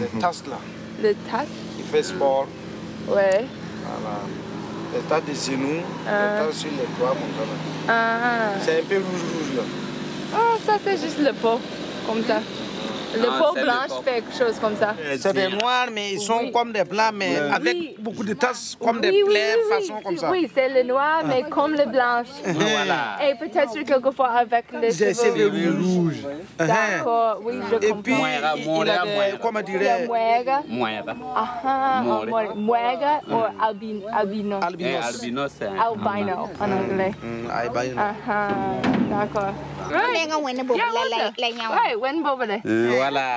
Les tasses là. Le tas. Il fait sport. Ouais. Voilà. Les tasses des genoux, Ah. les tasses sur les doigts, ça. là. Ah. C'est un peu rouge rouge là. Ah, ça c'est juste le pot, comme ça. Le Ah, le blanche pot. fait quelque chose comme ça. C'est des noirs, mais ils sont Oui. comme des blancs, mais avec Oui. beaucoup de tasses, comme des plaies, oui, oui, façon comme ça. Oui, c'est le noir, mais comme le blanche. Voilà. Et peut-être quelquefois avec les J'ai cheveux cheveux rouges. D'accord, oui, je Et comprends. puis, Muera, muera, a des, muera. comment dirais muega. Muega ou albin, albino. Eh, albinos. albino, c'est Albino en anglais. Mm, albino. D'accord. right. nga wena bobo la la la nyawa right wen bobo le. Voilà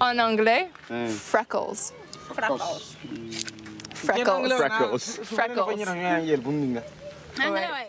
on anglais freckles. Freckles. Freckles. Freckles. Freckles. Freckles. Anh ơi.